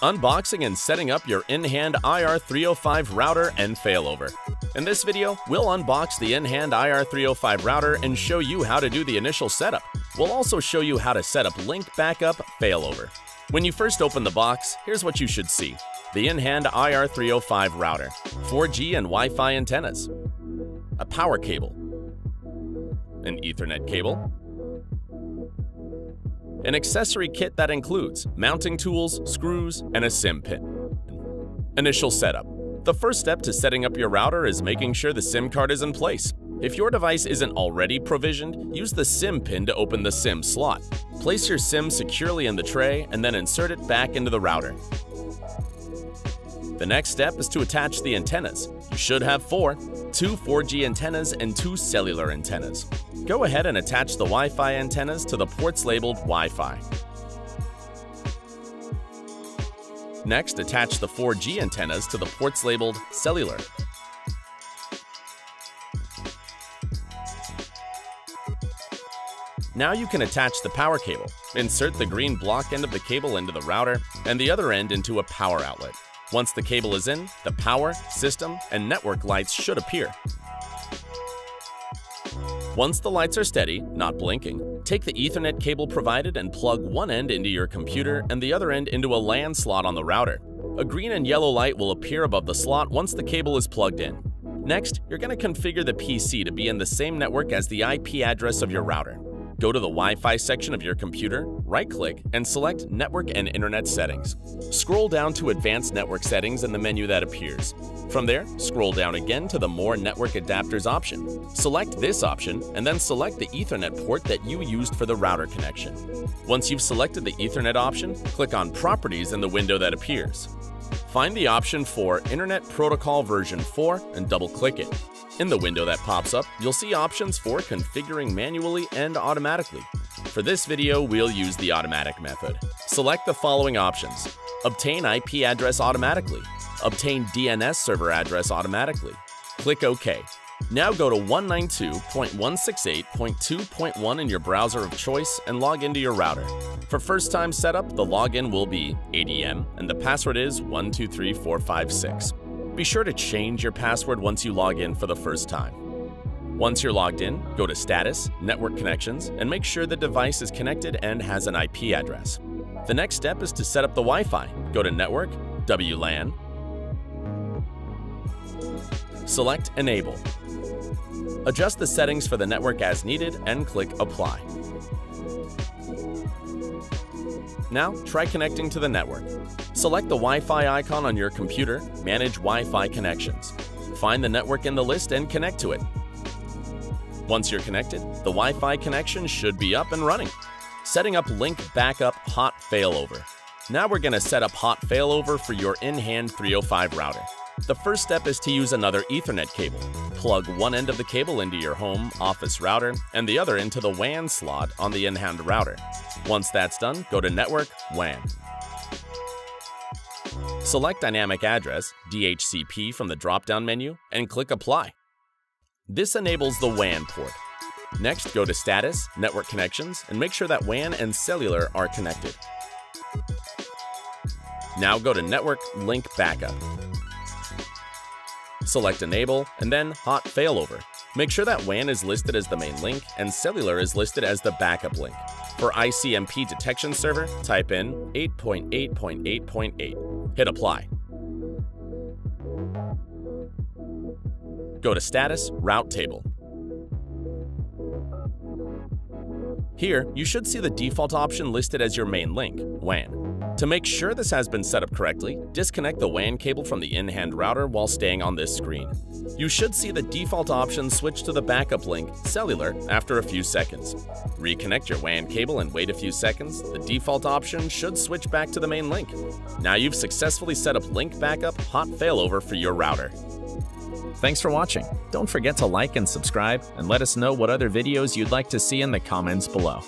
unboxing and setting up your InHand IR305 router and failover. In this video, we'll unbox the InHand IR305 router and show you how to do the initial setup. We'll also show you how to set up link backup failover. When you first open the box, here's what you should see. The InHand IR305 router, 4G and Wi-Fi antennas, a power cable, an Ethernet cable, an accessory kit that includes mounting tools, screws, and a SIM pin. Initial setup. The first step to setting up your router is making sure the SIM card is in place. If your device isn't already provisioned, use the SIM pin to open the SIM slot. Place your SIM securely in the tray and then insert it back into the router. The next step is to attach the antennas. You should have four, two 4G antennas and two cellular antennas. Go ahead and attach the Wi-Fi antennas to the ports labeled Wi-Fi. Next, attach the 4G antennas to the ports labeled Cellular. Now you can attach the power cable. Insert the green block end of the cable into the router and the other end into a power outlet. Once the cable is in, the power, system, and network lights should appear. Once the lights are steady, not blinking, take the Ethernet cable provided and plug one end into your computer and the other end into a LAN slot on the router. A green and yellow light will appear above the slot once the cable is plugged in. Next, you're going to configure the PC to be in the same network as the IP address of your router. Go to the Wi-Fi section of your computer, right-click, and select Network and Internet Settings. Scroll down to Advanced Network Settings in the menu that appears. From there, scroll down again to the More Network Adapters option. Select this option, and then select the Ethernet port that you used for the router connection. Once you've selected the Ethernet option, click on Properties in the window that appears. Find the option for Internet Protocol version 4 and double-click it. In the window that pops up, you'll see options for configuring manually and automatically. For this video, we'll use the automatic method. Select the following options. Obtain IP address automatically. Obtain DNS server address automatically. Click OK. Now go to 192.168.2.1 in your browser of choice and log into your router. For first-time setup, the login will be ADM and the password is 123456. Be sure to change your password once you log in for the first time. Once you're logged in, go to Status, Network Connections, and make sure the device is connected and has an IP address. The next step is to set up the Wi-Fi. Go to Network, WLAN, select Enable. Adjust the settings for the network as needed and click Apply. Now, try connecting to the network. Select the Wi-Fi icon on your computer, Manage Wi-Fi Connections. Find the network in the list and connect to it. Once you're connected, the Wi-Fi connection should be up and running. Setting up Link Backup Hot Failover. Now we're going to set up Hot Failover for your InHand 305 router. The first step is to use another Ethernet cable. Plug one end of the cable into your home office router and the other into the WAN slot on the InHand router. Once that's done, go to Network WAN. Select Dynamic Address DHCP from the drop-down menu and click Apply. This enables the WAN port. Next, go to Status, Network Connections, and make sure that WAN and Cellular are connected. Now go to Network Link Backup select Enable, and then Hot Failover. Make sure that WAN is listed as the main link and Cellular is listed as the backup link. For ICMP detection server, type in 8.8.8.8. Hit Apply. Go to Status, Route Table. Here, you should see the default option listed as your main link, WAN. To make sure this has been set up correctly, disconnect the WAN cable from the InHand router while staying on this screen. You should see the default option switch to the backup link, cellular, after a few seconds. Reconnect your WAN cable and wait a few seconds, the default option should switch back to the main link. Now you've successfully set up link backup hot failover for your router. Thanks for watching. Don't forget to like and subscribe, and let us know what other videos you'd like to see in the comments below.